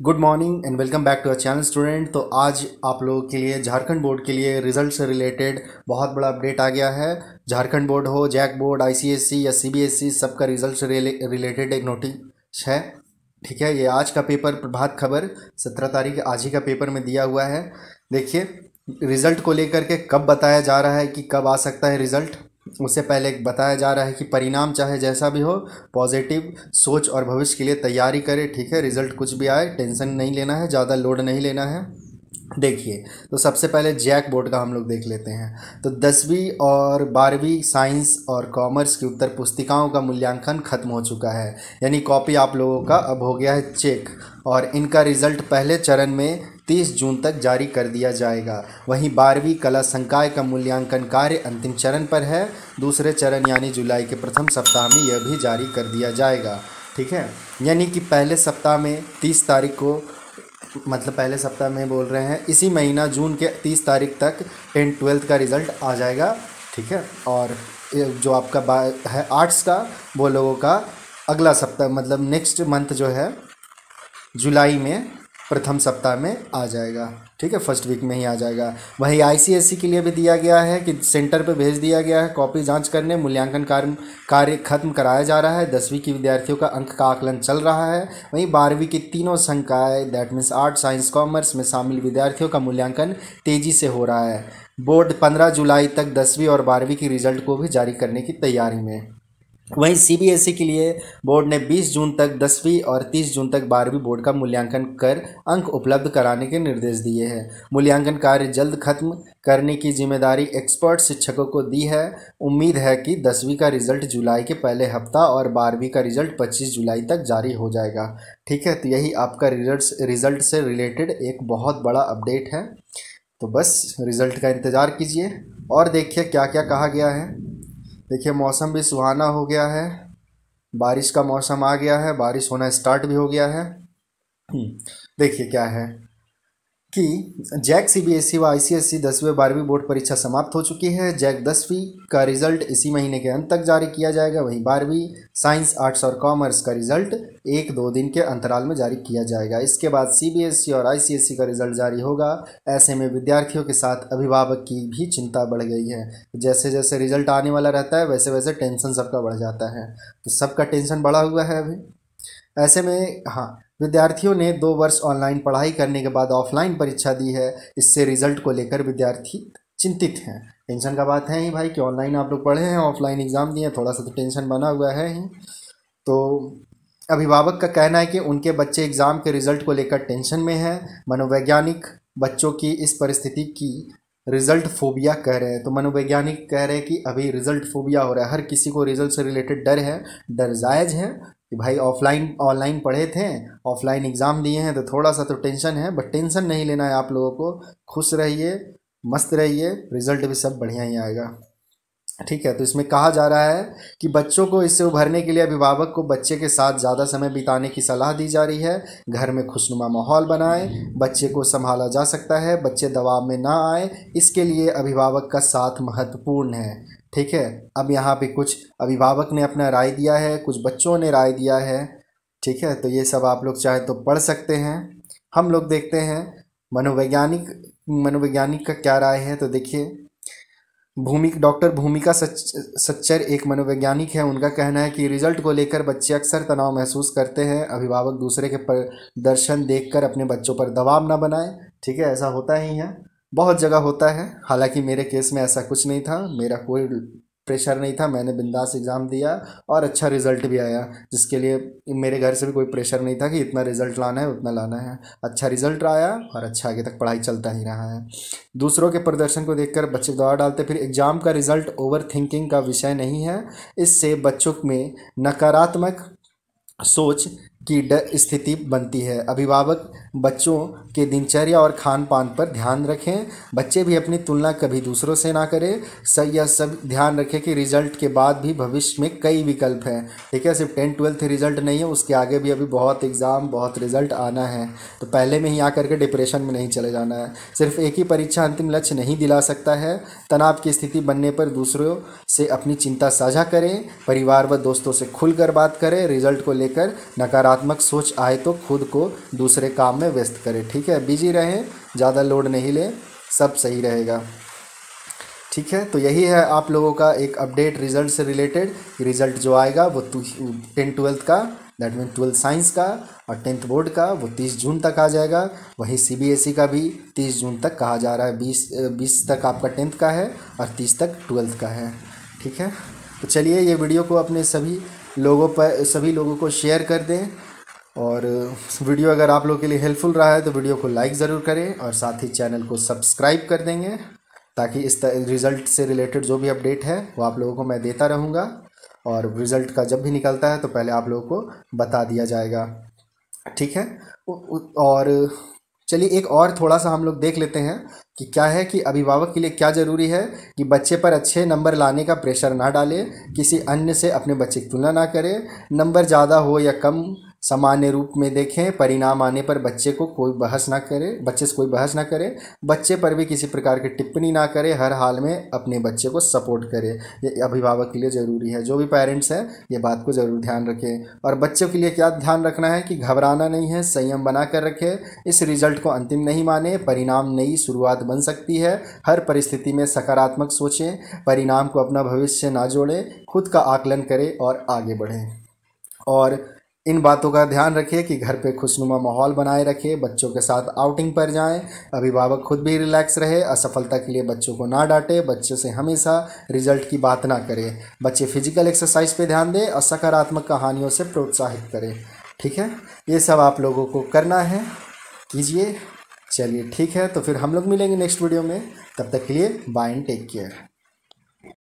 Good morning and welcome back to our channel student तो आज आप लोगों के लिए, झारखंड बोर्ड के लिए रिज़ल्ट से रिलेटेड बहुत बड़ा अपडेट आ गया है। झारखंड बोर्ड हो जैक बोर्ड आईसीएससी या सीबीएसई सबका रिज़ल्ट से रिलेटेड एक नोटिस है। ठीक है, ये आज का पेपर प्रभात खबर, सत्रह तारीख आज ही का पेपर में दिया हुआ है। देखिए रिज़ल्ट को लेकर के कब बताया जा रहा है कि कब आ सकता है रिज़ल्ट उससे पहले बताया जा रहा है कि परिणाम चाहे जैसा भी हो पॉजिटिव सोच और भविष्य के लिए तैयारी करें, ठीक है? रिज़ल्ट कुछ भी आए टेंशन नहीं लेना है, ज़्यादा लोड नहीं लेना है। देखिए तो सबसे पहले जैक बोर्ड का हम लोग देख लेते हैं। तो दसवीं और बारहवीं साइंस और कॉमर्स की उत्तर पुस्तिकाओं का मूल्यांकन खत्म हो चुका है। यानी कॉपी आप लोगों का अब हो गया है चेक और इनका रिज़ल्ट पहले चरण में तीस जून तक जारी कर दिया जाएगा। वहीं बारहवीं कला संकाय का मूल्यांकन कार्य अंतिम चरण पर है। दूसरे चरण यानी जुलाई के प्रथम सप्ताह में यह भी जारी कर दिया जाएगा। ठीक है? यानी कि पहले सप्ताह में तीस तारीख को मतलब पहले सप्ताह में बोल रहे हैं, इसी महीना जून के तीस तारीख तक टेंथ ट्वेल्थ का रिज़ल्ट आ जाएगा। ठीक है? और जो आपका है आर्ट्स का, वो लोगों का अगला सप्ताह मतलब नेक्स्ट मंथ जो है, जुलाई में प्रथम सप्ताह में आ जाएगा। ठीक है फ़र्स्ट वीक में ही आ जाएगा। वही आईसीएससी के लिए भी दिया गया है कि सेंटर पर भेज दिया गया है कॉपी जाँच करने, मूल्यांकन कार्य कार्य खत्म कराया जा रहा है। दसवीं की विद्यार्थियों का अंक का आकलन चल रहा है। वहीं बारहवीं की तीनों संकाय that means art science commerce में शामिल विद्यार्थियों का मूल्यांकन तेज़ी से हो रहा है। बोर्ड पंद्रह जुलाई तक दसवीं और बारहवीं की रिज़ल्ट को भी जारी करने की तैयारी में। वहीं सीबीएसई के लिए बोर्ड ने 20 जून तक दसवीं और 30 जून तक बारहवीं बोर्ड का मूल्यांकन कर अंक उपलब्ध कराने के निर्देश दिए हैं। मूल्यांकन कार्य जल्द खत्म करने की ज़िम्मेदारी एक्सपर्ट शिक्षकों को दी है। उम्मीद है कि दसवीं का रिज़ल्ट जुलाई के पहले हफ़्ता और बारहवीं का रिज़ल्ट 25 जुलाई तक जारी हो जाएगा। ठीक है तो यही आपका रिज़ल्ट रिज़ल्ट से रिलेटेड एक बहुत बड़ा अपडेट है। तो बस, रिज़ल्ट का इंतज़ार कीजिए और देखिए क्या क्या कहा गया है। देखिए मौसम भी सुहाना हो गया है। बारिश का मौसम आ गया है। बारिश होना स्टार्ट भी हो गया है। हम्म, देखिए क्या है। कि JAC C B S E व आई सी एस सी दसवीं बारहवीं बोर्ड परीक्षा समाप्त हो चुकी है। जैक दसवीं का रिज़ल्ट इसी महीने के अंत तक जारी किया जाएगा। वहीं बारहवीं, साइंस, आर्ट्स और कॉमर्स का रिज़ल्ट एक दो दिन के अंतराल में जारी किया जाएगा। इसके बाद सी बी एस ई और आई सी एस सी का रिज़ल्ट जारी होगा। ऐसे में विद्यार्थियों के साथ अभिभावक की भी चिंता बढ़ गई है। जैसे जैसे रिज़ल्ट आने वाला रहता है, वैसे वैसे टेंशन सबका बढ़ जाता है। तो सबका टेंशन बढ़ा हुआ है अभी। ऐसे में हाँ विद्यार्थियों ने दो वर्ष ऑनलाइन पढ़ाई करने के बाद ऑफलाइन परीक्षा दी है। इससे रिज़ल्ट को लेकर विद्यार्थी चिंतित हैं। टेंशन का बात है ही भाई कि ऑनलाइन आप लोग पढ़े हैं ऑफलाइन एग्ज़ाम दिए हैं थोड़ा सा तो टेंशन बना हुआ है ही। तो अभिभावक का कहना है कि उनके बच्चे एग्ज़ाम के रिज़ल्ट को लेकर टेंशन में हैं। मनोवैज्ञानिक बच्चों की इस परिस्थिति की रिज़ल्ट फोबिया कह रहे हैं। तो मनोवैज्ञानिक कह रहे हैं कि अभी रिज़ल्ट फोबिया हो रहा है। हर किसी को रिज़ल्ट से रिलेटेड डर है, डर जायज़ है। कि भाई ऑफलाइन ऑनलाइन पढ़े थे ऑफलाइन एग्ज़ाम दिए हैं तो थोड़ा सा तो टेंशन है बट टेंशन नहीं लेना है आप लोगों को। खुश रहिए, मस्त रहिए रिज़ल्ट भी सब बढ़िया ही आएगा। ठीक है तो इसमें कहा जा रहा है कि बच्चों को इससे उभरने के लिए अभिभावक को बच्चे के साथ ज़्यादा समय बिताने की सलाह दी जा रही है। घर में खुशनुमा माहौल बनाएँ, बच्चे को संभाला जा सकता है, बच्चे दबाव में ना आए, इसके लिए अभिभावक का साथ महत्वपूर्ण है। ठीक है? अब यहाँ पे कुछ अभिभावक ने अपना राय दिया है, कुछ बच्चों ने राय दिया है, ठीक है? तो ये सब आप लोग चाहे तो पढ़ सकते हैं। हम लोग देखते हैं, मनोवैज्ञानिक मनोवैज्ञानिक का क्या राय है? तो देखिए, भूमिक, डॉक्टर भूमिका सच, सच्चर एक मनोवैज्ञानिक है। उनका कहना है कि रिज़ल्ट को लेकर बच्चे अक्सर तनाव महसूस करते हैं। अभिभावक दूसरे के प्रदर्शन देखकर अपने बच्चों पर दबाव ना बनाए, ठीक है? ऐसा होता ही है। बहुत जगह होता है। हालाँकि मेरे केस में ऐसा कुछ नहीं था। मेरा कोई प्रेशर नहीं था। मैंने बिंदास एग्ज़ाम दिया और अच्छा रिज़ल्ट भी आया, जिसके लिए मेरे घर से भी कोई प्रेशर नहीं था कि इतना रिज़ल्ट लाना है, उतना लाना है। अच्छा रिज़ल्ट आया और अच्छा आगे तक पढ़ाई चलता ही रहा है। दूसरों के प्रदर्शन को देखकर बच्चे दौड़ डालते, फिर एग्ज़ाम का रिज़ल्ट ओवर थिंकिंग का विषय नहीं है। इससे बच्चों में नकारात्मक सोच की स्थिति बनती है। अभिभावक बच्चों के दिनचर्या और खान पान पर ध्यान रखें। बच्चे भी अपनी तुलना कभी दूसरों से ना करें। सब यह सब ध्यान रखें कि रिज़ल्ट के बाद भी भविष्य में कई विकल्प हैं। ठीक है, सिर्फ़ टेंथ, ट्वेल्थ रिज़ल्ट नहीं है, उसके आगे भी अभी बहुत एग्ज़ाम, बहुत रिज़ल्ट आना है। तो पहले में ही आकर के डिप्रेशन में नहीं चले जाना है। सिर्फ़ एक ही परीक्षा अंतिम लक्ष्य नहीं दिला सकता है। तनाव की स्थिति बनने पर दूसरों से अपनी चिंता साझा करें। परिवार व दोस्तों से खुलकर बात करें। रिज़ल्ट को लेकर नकारात्मक सकारात्मक सोच आए तो खुद को दूसरे काम में व्यस्त करें। ठीक है? बिज़ी रहें, ज़्यादा लोड नहीं लें, सब सही रहेगा। ठीक है? तो यही है आप लोगों का एक अपडेट रिज़ल्ट से रिलेटेड रिज़ल्ट जो आएगा वो टेंथ ट्वेल्थ का दैट मीन ट्वेल्थ साइंस का और टेंथ बोर्ड का, वो तीस जून तक आ जाएगा। वहीं सीबीएसई e का भी तीस जून तक कहा जा रहा है। बीस बीस तक आपका टेंथ का है और तीस तक ट्वेल्थ का है। ठीक है? तो चलिए ये वीडियो को अपने सभी लोगों पर, सभी लोगों को शेयर कर दें। और वीडियो अगर आप लोगों के लिए हेल्पफुल रहा है तो वीडियो को लाइक ज़रूर करें और साथ ही चैनल को सब्सक्राइब कर देंगे, ताकि इस रिज़ल्ट से रिलेटेड जो भी अपडेट है, वो आप लोगों को मैं देता रहूँगा। और रिज़ल्ट का जब भी निकलता है तो पहले आप लोगों को बता दिया जाएगा। ठीक है? और, चलिए एक और थोड़ा सा हम लोग देख लेते हैं। कि क्या है कि अभिभावक के लिए क्या ज़रूरी है कि बच्चे पर अच्छे नंबर लाने का प्रेशर ना डालें, किसी अन्य से अपने बच्चे की तुलना ना करें, नंबर ज़्यादा हो या कम सामान्य रूप में देखें, परिणाम आने पर बच्चे को कोई बहस ना करे, बच्चे से कोई बहस ना करे, बच्चे पर भी किसी प्रकार की टिप्पणी ना करे, हर हाल में अपने बच्चे को सपोर्ट करे। ये अभिभावक के लिए ज़रूरी है। जो भी पेरेंट्स हैं, ये बात को ज़रूर ध्यान रखें। और बच्चों के लिए क्या ध्यान रखना है कि घबराना नहीं है, संयम बना कर रखें। इस रिज़ल्ट को अंतिम नहीं माने, परिणाम नई शुरुआत बन सकती है। हर परिस्थिति में सकारात्मक सोचें, परिणाम को अपना भविष्य ना जोड़ें, खुद का आकलन करें और आगे बढ़ें। और इन बातों का ध्यान रखिए कि घर पे खुशनुमा माहौल बनाए रखें बच्चों के साथ आउटिंग पर जाएँ, अभिभावक खुद भी रिलैक्स रहे, असफलता के लिए बच्चों को ना डांटे, बच्चों से हमेशा रिज़ल्ट की बात ना करें। बच्चे फ़िज़िकल एक्सरसाइज पे ध्यान दें और सकारात्मक कहानियों से प्रोत्साहित करें। ठीक है? ये सब आप लोगों को करना है। कीजिए। चलिए ठीक है तो फिर हम लोग मिलेंगे नेक्स्ट वीडियो में। तब तक के लिए बाय एंड टेक केयर